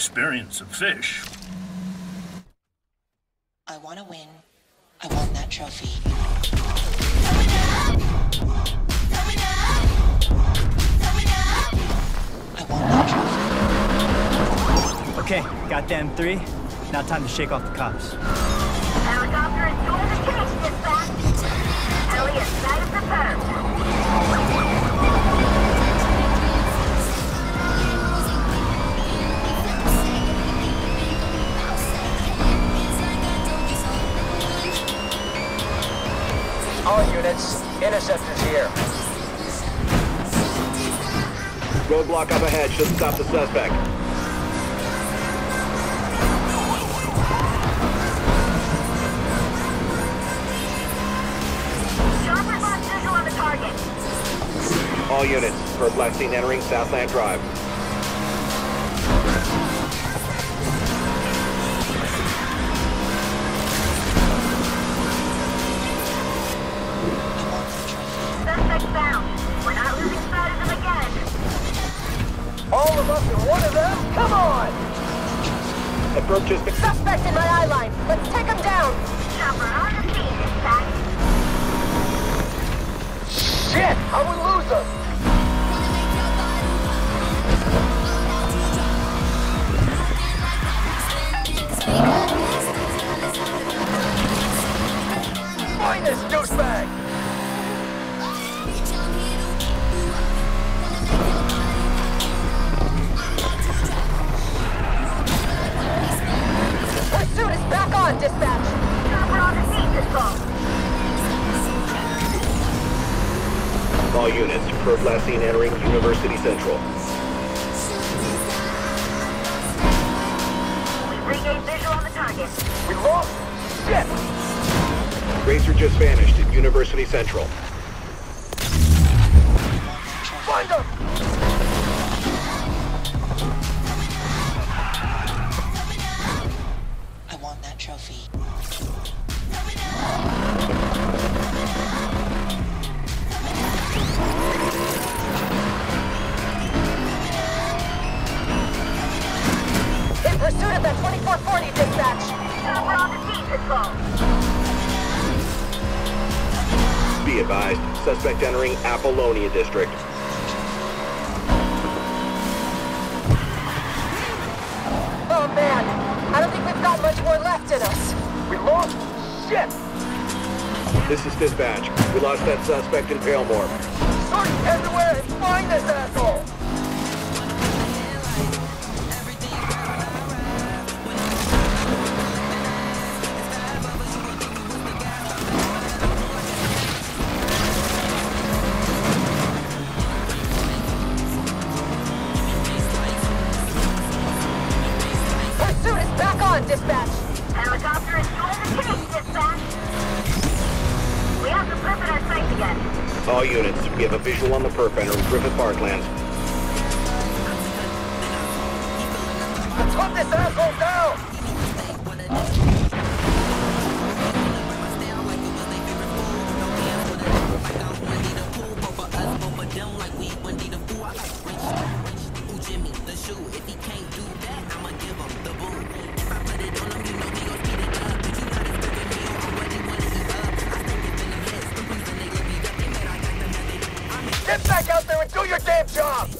experience of fish. I want to win. I want that trophy. I want that trophy. Okay, got them three. Now time to shake off the cops. Units, interceptors here. Roadblock up ahead should stop the suspect. Chopper lost the target. All units, per last seen entering Southland Drive. Been... Suspect in my eye line. Let's take him down. Chopper on the scene. Shit! How we lose him! Find this douchebag! Dispatch. Chopper on the scene. All units, per last seen entering University Central. We've regained visual on the target. We lost? Shit! Racer just vanished at University Central. Find them! Trophy. In pursuit of that 2440, dispatch. Chopper on the scene, Pistol. Be advised, suspect entering Apollonia District. Much more left in us. We lost? Shit! This is dispatch. We lost that suspect in Palemore. Search everywhere and find this asshole! All units, we have a visual on the perp entering Griffith Parklands. Let's hunt this asshole down! Get back out there and do your damn job!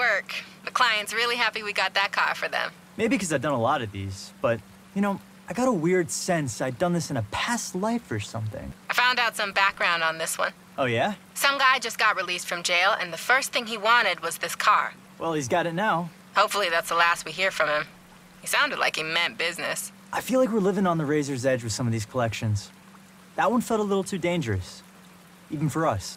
Work. The client's really happy we got that car for them. Maybe because I've done a lot of these, but, you know, I got a weird sense I'd done this in a past life or something. I found out some background on this one. Oh, yeah? Some guy just got released from jail, and the first thing he wanted was this car. Well, he's got it now. Hopefully, that's the last we hear from him. He sounded like he meant business. I feel like we're living on the razor's edge with some of these collections. That one felt a little too dangerous, even for us.